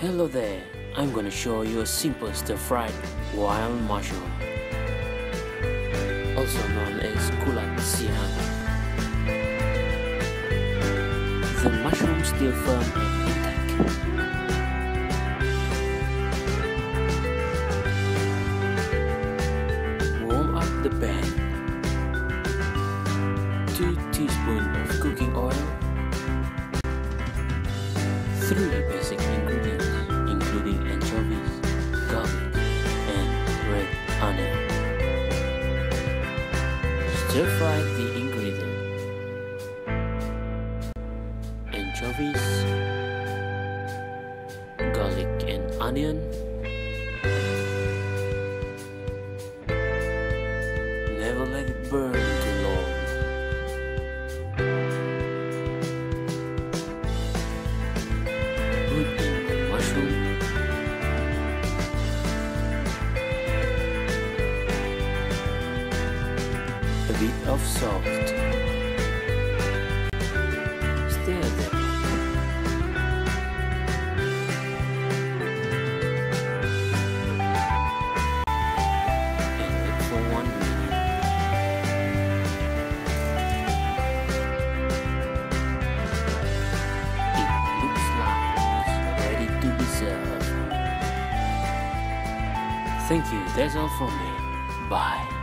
Hello there, I'm gonna show you a simple stir-fried wild mushroom, also known as kulat siang. The mushroom still firm and intact. Warm up the pan. 2 teaspoons of cooking oil. 3 basic ingredients onion. Stir fry the ingredient. Anchovies, garlic and onion. Never let it burn A bit of salt. Stir them. And for one minute. It looks like it's ready to be served. Thank you, that's all from me. Bye.